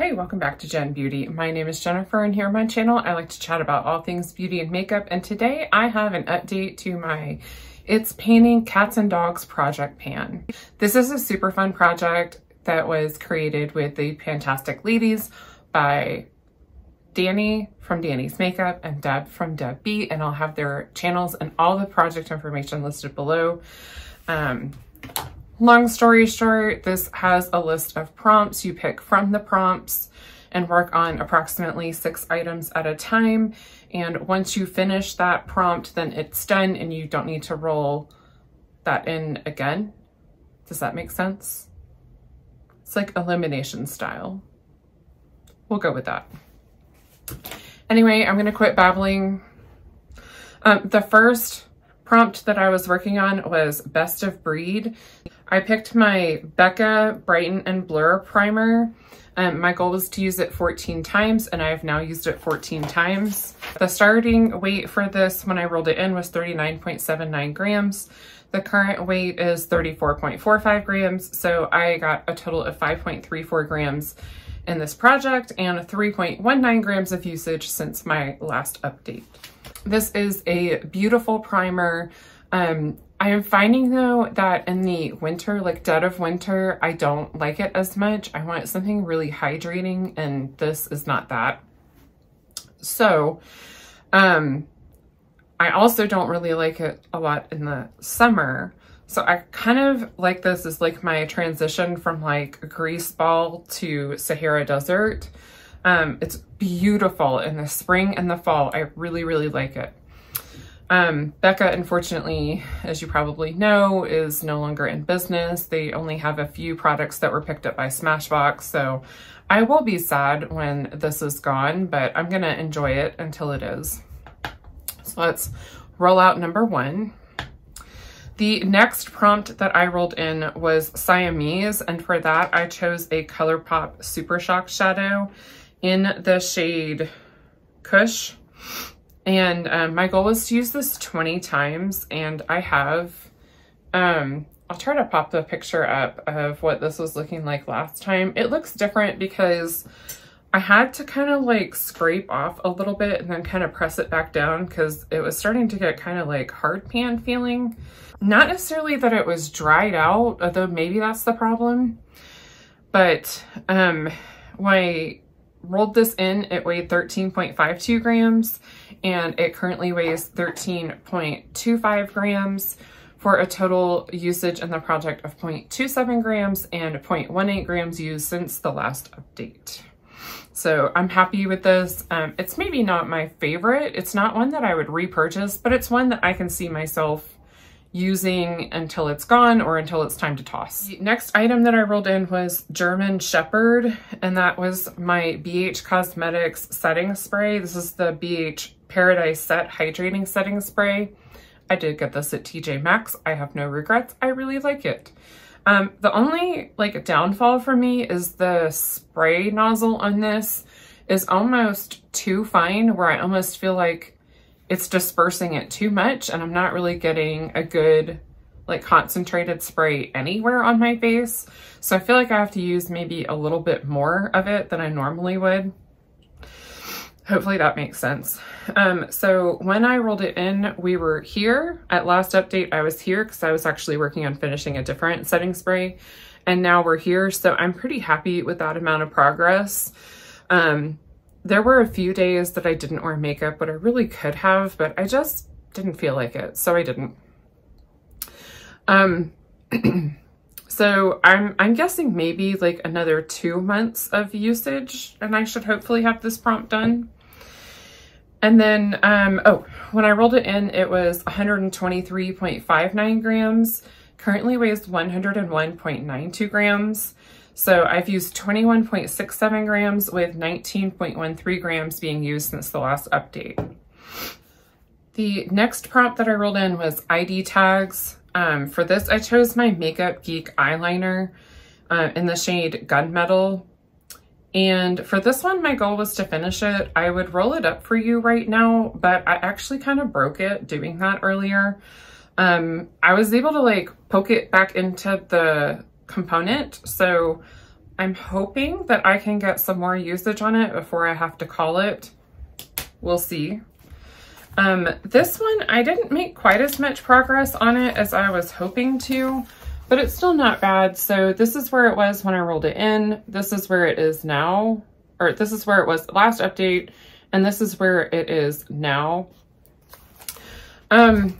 Hey, welcome back to GenBeauty. My name is Jennifer and here on my channel I like to chat about all things beauty and makeup and today I have an update to my It's Panning Cats and Dogs project pan. This is a super fun project that was created with the Fantastic Ladies by Dannie from Dannie's Makeup and Deb from Deb B and I'll have their channels and all the project information listed below. Um, Long story short, this has a list of prompts. You pick from the prompts and work on approximately six items at a time. And once you finish that prompt, then it's done and you don't need to roll that in again. Does that make sense? It's like elimination style. We'll go with that. Anyway, I'm gonna quit babbling. Um, the first prompt that I was working on was best of breed. I picked my Becca Brighten and Blur Primer. Um, my goal was to use it 14 times and I have now used it 14 times. The starting weight for this when I rolled it in was 39.79 grams. The current weight is 34.45 grams, so I got a total of 5.34 grams in this project and 3.19 grams of usage since my last update. This is a beautiful primer. Um, I am finding though that in the winter, like dead of winter, I don't like it as much. I want something really hydrating and this is not that. So, um, I also don't really like it a lot in the summer. So I kind of like this as like my transition from like grease ball to Sahara Desert. Um, it's beautiful in the spring and the fall. I really, really like it. Um, Becca, unfortunately, as you probably know, is no longer in business. They only have a few products that were picked up by Smashbox, so I will be sad when this is gone, but I'm gonna enjoy it until it is. So let's roll out number one. The next prompt that I rolled in was Siamese, and for that I chose a ColourPop Super Shock Shadow in the shade Kush. And um, my goal was to use this 20 times and I have. Um, I'll try to pop the picture up of what this was looking like last time. It looks different because I had to kind of like scrape off a little bit and then kind of press it back down because it was starting to get kind of like hard pan feeling. Not necessarily that it was dried out, although maybe that's the problem. But um, I rolled this in, it weighed 13.52 grams and it currently weighs 13.25 grams for a total usage in the project of 0.27 grams and 0.18 grams used since the last update. So I'm happy with this. Um, it's maybe not my favorite. It's not one that I would repurchase, but it's one that I can see myself using until it's gone or until it's time to toss. The next item that I rolled in was German Shepherd, and that was my BH Cosmetics setting spray. This is the BH Paradise Set Hydrating Setting Spray. I did get this at TJ Maxx. I have no regrets. I really like it. Um, the only like downfall for me is the spray nozzle on this is almost too fine where I almost feel like it's dispersing it too much and I'm not really getting a good like concentrated spray anywhere on my face. So I feel like I have to use maybe a little bit more of it than I normally would. Hopefully that makes sense. Um, so when I rolled it in, we were here. At last update, I was here because I was actually working on finishing a different setting spray. And now we're here. So I'm pretty happy with that amount of progress. Um, there were a few days that I didn't wear makeup, but I really could have, but I just didn't feel like it, so I didn't. Um, so I'm, I'm guessing maybe like another two months of usage, and I should hopefully have this prompt done. And then, um, oh, when I rolled it in, it was 123.59 grams, currently weighs 101.92 grams. So I've used 21.67 grams with 19.13 grams being used since the last update. The next prompt that I rolled in was ID tags. Um, for this, I chose my Makeup Geek eyeliner uh, in the shade Gunmetal. And for this one, my goal was to finish it. I would roll it up for you right now, but I actually kind of broke it doing that earlier. Um, I was able to like poke it back into the component. So I'm hoping that I can get some more usage on it before I have to call it. We'll see. Um, this one, I didn't make quite as much progress on it as I was hoping to, but it's still not bad. So this is where it was when I rolled it in. This is where it is now, or this is where it was last update, and this is where it is now. Um,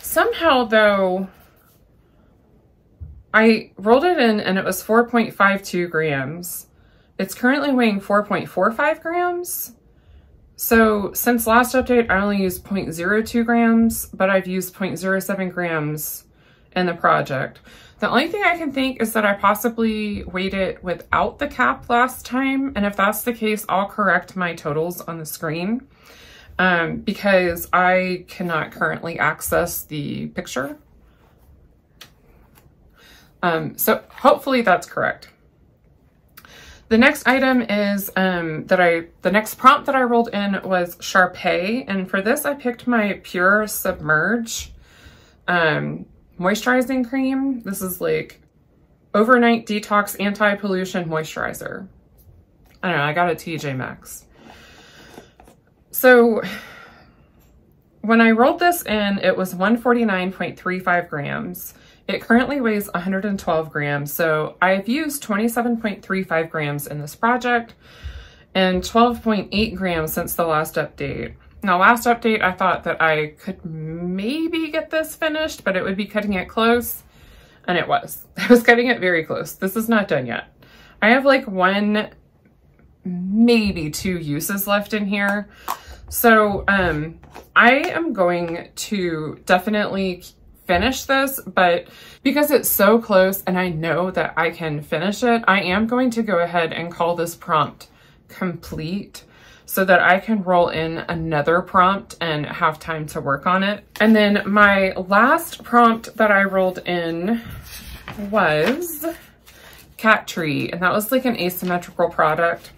somehow though, I rolled it in and it was 4.52 grams. It's currently weighing 4.45 grams. So since last update, I only used 0.02 grams, but I've used 0.07 grams in the project. The only thing I can think is that I possibly weighed it without the cap last time. And if that's the case, I'll correct my totals on the screen um, because I cannot currently access the picture. Um, so hopefully that's correct. The next item is um, that I, the next prompt that I rolled in was Shar Pei. And for this, I picked my Pure Submerge um, moisturizing cream. This is like overnight detox anti-pollution moisturizer. I don't know, I got a TJ Maxx. So when I rolled this in, it was 149.35 grams. It currently weighs 112 grams, so I've used 27.35 grams in this project and 12.8 grams since the last update. Now, last update, I thought that I could maybe get this finished, but it would be cutting it close, and it was. I was cutting it very close. This is not done yet. I have like one, maybe two uses left in here. So um, I am going to definitely finish this, but because it's so close and I know that I can finish it, I am going to go ahead and call this prompt complete so that I can roll in another prompt and have time to work on it. And then my last prompt that I rolled in was Cat Tree, and that was like an asymmetrical product.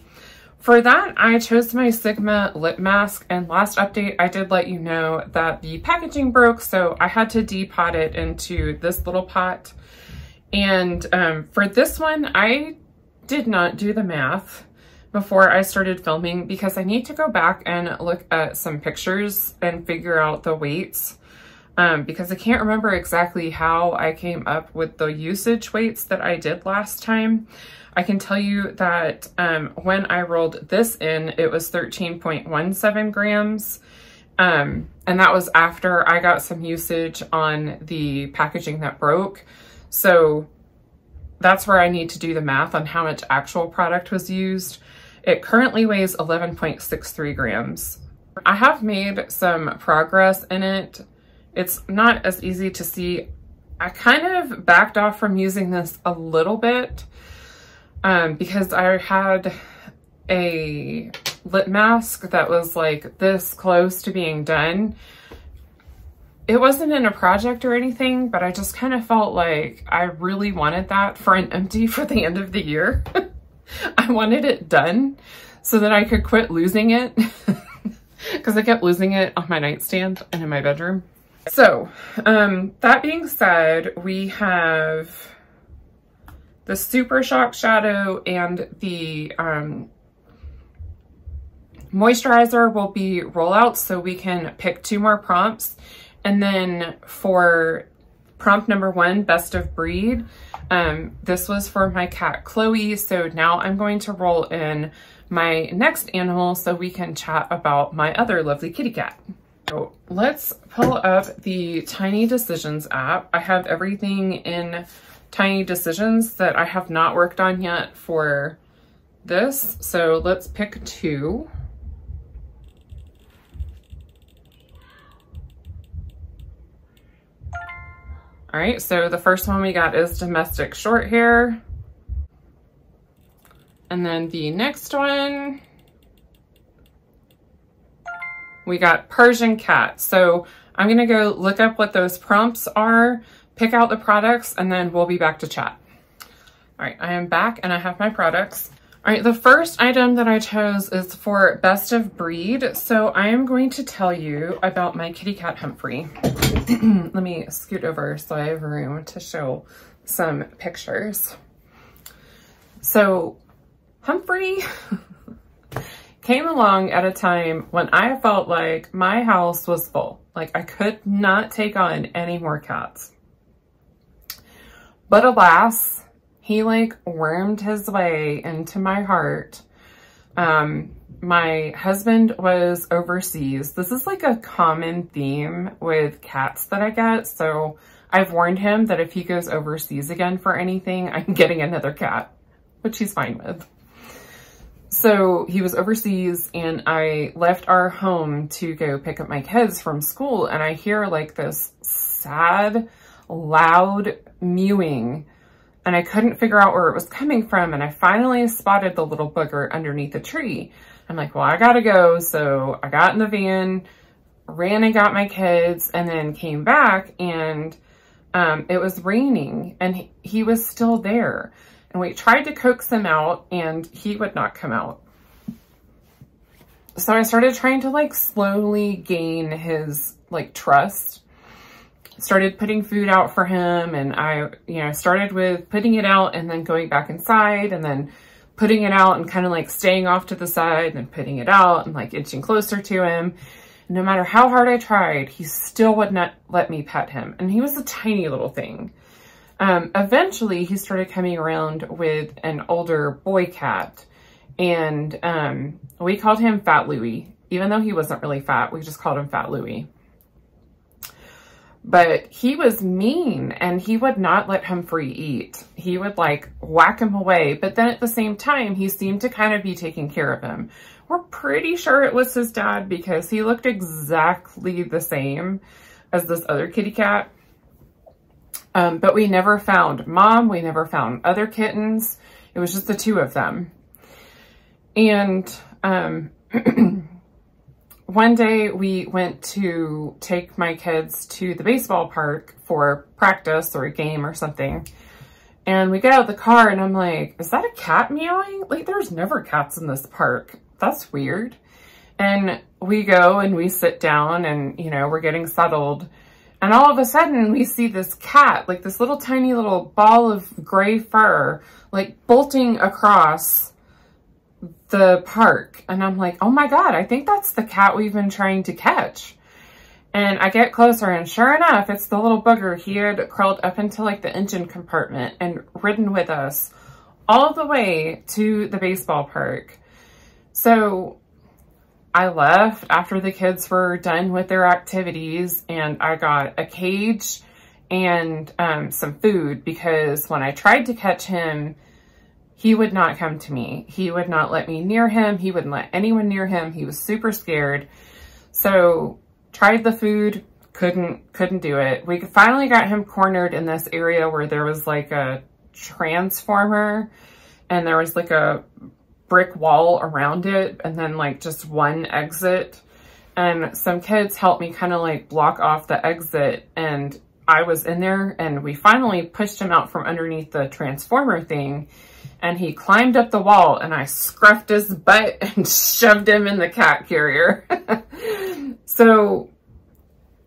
For that, I chose my Sigma lip mask and last update I did let you know that the packaging broke so I had to depot it into this little pot. And um, for this one, I did not do the math before I started filming because I need to go back and look at some pictures and figure out the weights um, because I can't remember exactly how I came up with the usage weights that I did last time. I can tell you that um, when I rolled this in, it was 13.17 grams. Um, and that was after I got some usage on the packaging that broke. So that's where I need to do the math on how much actual product was used. It currently weighs 11.63 grams. I have made some progress in it. It's not as easy to see. I kind of backed off from using this a little bit um, because I had a lip mask that was like this close to being done. It wasn't in a project or anything, but I just kind of felt like I really wanted that for an empty for the end of the year. I wanted it done so that I could quit losing it because I kept losing it on my nightstand and in my bedroom. So, um, that being said, we have the Super Shock Shadow and the um, moisturizer will be rollouts so we can pick two more prompts. And then for prompt number one, best of breed, um, this was for my cat Chloe. So now I'm going to roll in my next animal so we can chat about my other lovely kitty cat. So let's pull up the Tiny Decisions app. I have everything in tiny decisions that I have not worked on yet for this. So let's pick two. All right, so the first one we got is domestic short hair. And then the next one, we got Persian cat. So I'm gonna go look up what those prompts are pick out the products, and then we'll be back to chat. All right, I am back and I have my products. All right, the first item that I chose is for best of breed. So I am going to tell you about my kitty cat Humphrey. Let me scoot over so I have room to show some pictures. So Humphrey came along at a time when I felt like my house was full. Like I could not take on any more cats. But alas, he like wormed his way into my heart. Um, my husband was overseas. This is like a common theme with cats that I get. So I've warned him that if he goes overseas again for anything, I'm getting another cat, which he's fine with. So he was overseas and I left our home to go pick up my kids from school and I hear like this sad, loud mewing and I couldn't figure out where it was coming from and I finally spotted the little booger underneath the tree. I'm like, well, I gotta go. So I got in the van, ran and got my kids and then came back and um, it was raining and he, he was still there. And we tried to coax him out and he would not come out. So I started trying to like slowly gain his like trust. Started putting food out for him and I, you know, started with putting it out and then going back inside and then putting it out and kind of like staying off to the side and putting it out and like inching closer to him. no matter how hard I tried, he still would not let me pet him. And he was a tiny little thing. Um, eventually, he started coming around with an older boy cat, and um, we called him Fat Louie. Even though he wasn't really fat, we just called him Fat Louie. But he was mean, and he would not let Humphrey eat. He would, like, whack him away, but then at the same time, he seemed to kind of be taking care of him. We're pretty sure it was his dad because he looked exactly the same as this other kitty cat. Um, but we never found mom. We never found other kittens. It was just the two of them. And um, one day we went to take my kids to the baseball park for practice or a game or something. And we get out of the car and I'm like, is that a cat meowing? Like there's never cats in this park. That's weird. And we go and we sit down and, you know, we're getting settled. And all of a sudden we see this cat, like this little tiny little ball of gray fur, like bolting across the park. And I'm like, oh my God, I think that's the cat we've been trying to catch. And I get closer and sure enough, it's the little booger. He had crawled up into like the engine compartment and ridden with us all the way to the baseball park. So I left after the kids were done with their activities and I got a cage and um, some food because when I tried to catch him, he would not come to me. He would not let me near him. He wouldn't let anyone near him. He was super scared. So tried the food, couldn't, couldn't do it. We finally got him cornered in this area where there was like a transformer and there was like a brick wall around it and then like just one exit. And some kids helped me kind of like block off the exit and I was in there and we finally pushed him out from underneath the transformer thing and he climbed up the wall and I scruffed his butt and shoved him in the cat carrier. so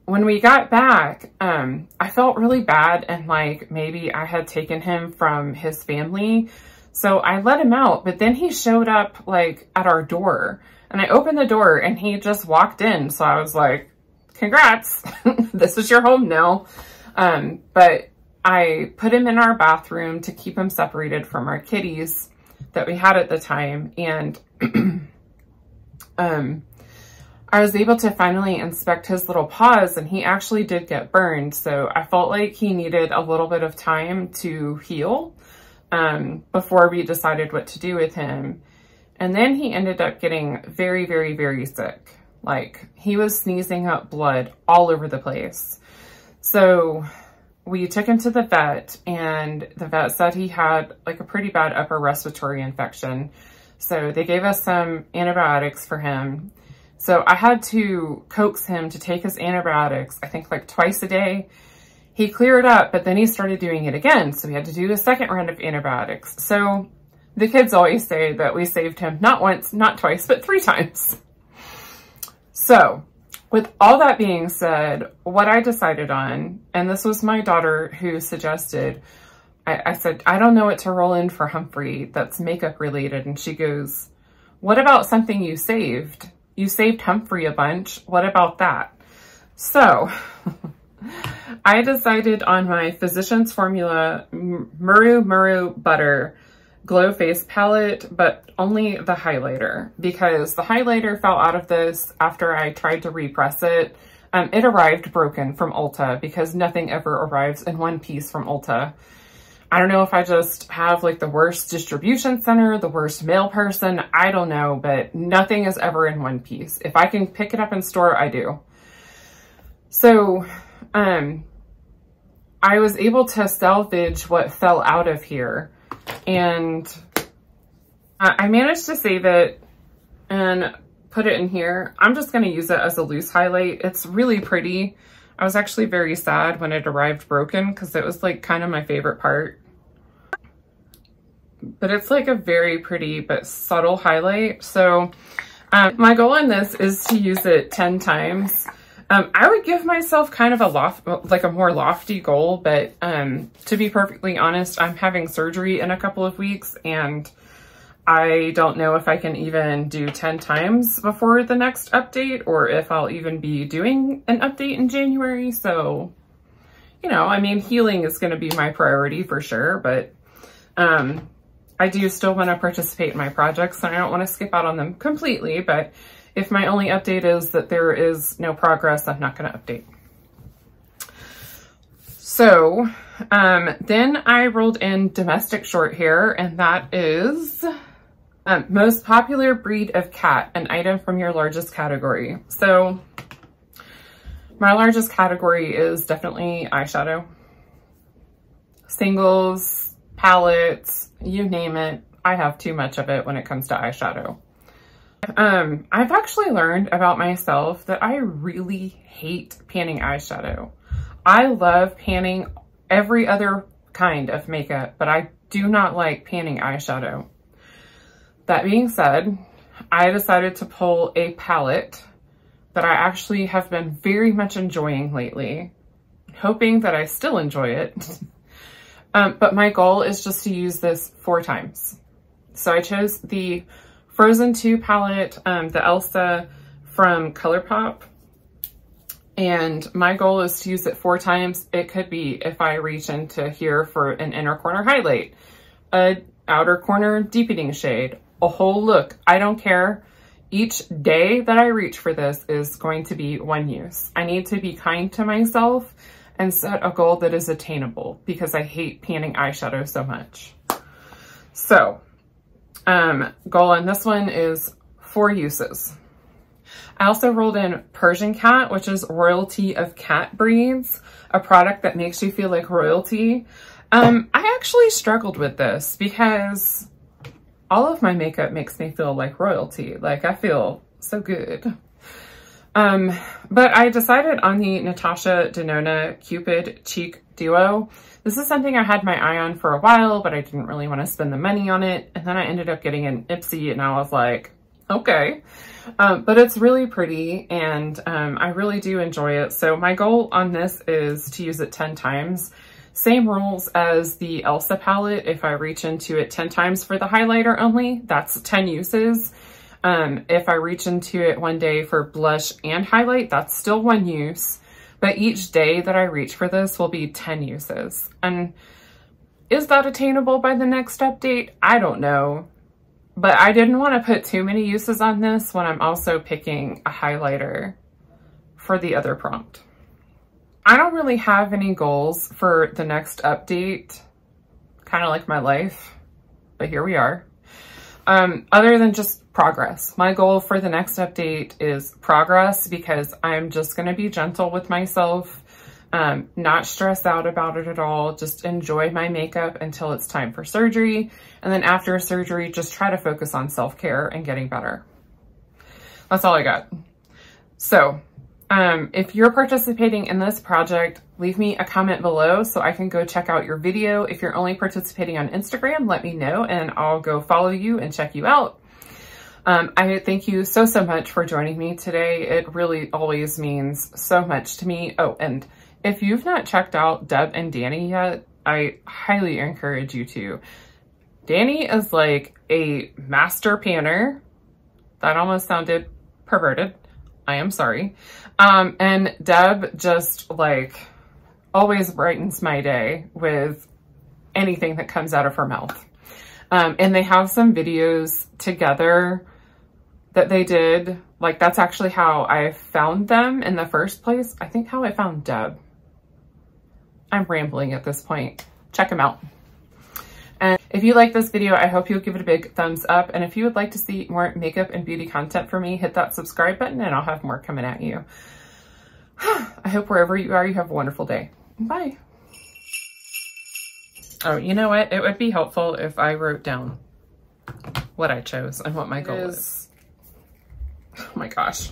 when we got back, um, I felt really bad and like maybe I had taken him from his family so I let him out, but then he showed up like at our door and I opened the door and he just walked in. So I was like, congrats, this is your home now. Um, but I put him in our bathroom to keep him separated from our kitties that we had at the time. And um, I was able to finally inspect his little paws and he actually did get burned. So I felt like he needed a little bit of time to heal um, before we decided what to do with him. And then he ended up getting very, very, very sick. Like he was sneezing up blood all over the place. So we took him to the vet and the vet said he had like a pretty bad upper respiratory infection. So they gave us some antibiotics for him. So I had to coax him to take his antibiotics, I think like twice a day he cleared up, but then he started doing it again. So we had to do a second round of antibiotics. So the kids always say that we saved him not once, not twice, but three times. So with all that being said, what I decided on, and this was my daughter who suggested, I, I said, I don't know what to roll in for Humphrey that's makeup related. And she goes, what about something you saved? You saved Humphrey a bunch. What about that? So I decided on my Physicians Formula Muru Muru Butter Glow Face Palette, but only the highlighter because the highlighter fell out of this after I tried to repress it. Um, it arrived broken from Ulta because nothing ever arrives in one piece from Ulta. I don't know if I just have like the worst distribution center, the worst mail person, I don't know, but nothing is ever in one piece. If I can pick it up in store, I do. So, um, I was able to salvage what fell out of here and I managed to save it and put it in here. I'm just going to use it as a loose highlight. It's really pretty. I was actually very sad when it arrived broken because it was like kind of my favorite part. But it's like a very pretty but subtle highlight. So um, my goal in this is to use it 10 times. Um, I would give myself kind of a loft, like a more lofty goal, but um, to be perfectly honest, I'm having surgery in a couple of weeks and I don't know if I can even do 10 times before the next update or if I'll even be doing an update in January. So, you know, I mean, healing is going to be my priority for sure, but um, I do still want to participate in my projects and I don't want to skip out on them completely, but if my only update is that there is no progress, I'm not going to update. So um, then I rolled in domestic short hair and that is um, most popular breed of cat, an item from your largest category. So my largest category is definitely eyeshadow. Singles, palettes, you name it. I have too much of it when it comes to eyeshadow. Um, I've actually learned about myself that I really hate panning eyeshadow. I love panning every other kind of makeup, but I do not like panning eyeshadow. That being said, I decided to pull a palette that I actually have been very much enjoying lately, hoping that I still enjoy it. um, but my goal is just to use this four times. So I chose the Frozen 2 palette, um, the Elsa from ColourPop. And my goal is to use it four times. It could be if I reach into here for an inner corner highlight, a outer corner deepening shade, a whole look. I don't care. Each day that I reach for this is going to be one use. I need to be kind to myself and set a goal that is attainable because I hate panning eyeshadow so much. So, um, this one is four uses. I also rolled in Persian Cat, which is royalty of cat breeds, a product that makes you feel like royalty. Um, I actually struggled with this because all of my makeup makes me feel like royalty. Like I feel so good. Um, but I decided on the Natasha Denona Cupid Cheek Duo. This is something I had my eye on for a while, but I didn't really want to spend the money on it. And then I ended up getting an Ipsy and I was like, okay. Um, but it's really pretty and um, I really do enjoy it. So my goal on this is to use it 10 times. Same rules as the Elsa palette. If I reach into it 10 times for the highlighter only, that's 10 uses. Um, if I reach into it one day for blush and highlight, that's still one use. But each day that I reach for this will be 10 uses. And is that attainable by the next update? I don't know. But I didn't want to put too many uses on this when I'm also picking a highlighter for the other prompt. I don't really have any goals for the next update, kind of like my life, but here we are. Um, other than just progress. My goal for the next update is progress because I'm just going to be gentle with myself, um, not stress out about it at all, just enjoy my makeup until it's time for surgery. And then after surgery, just try to focus on self-care and getting better. That's all I got. So um, if you're participating in this project, leave me a comment below so I can go check out your video. If you're only participating on Instagram, let me know and I'll go follow you and check you out. Um, I thank you so, so much for joining me today. It really always means so much to me. Oh, and if you've not checked out Deb and Dannie yet, I highly encourage you to. Dannie is like a master panner. That almost sounded perverted. I am sorry. Um, and Deb just like always brightens my day with anything that comes out of her mouth. Um, and they have some videos together that they did. Like that's actually how I found them in the first place. I think how I found Deb. I'm rambling at this point. Check them out. And if you like this video, I hope you'll give it a big thumbs up. And if you would like to see more makeup and beauty content from me, hit that subscribe button and I'll have more coming at you. I hope wherever you are, you have a wonderful day. Bye. Oh, you know what? It would be helpful if I wrote down what I chose and what my goal is. is. Oh my gosh.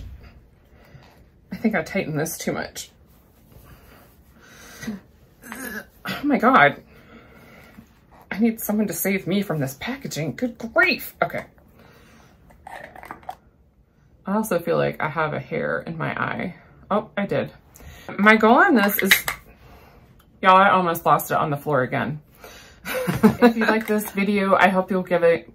I think I tightened this too much. Oh my God. I need someone to save me from this packaging. Good grief. Okay. I also feel like I have a hair in my eye. Oh, I did. My goal on this is, y'all, I almost lost it on the floor again. if you like this video, I hope you'll give it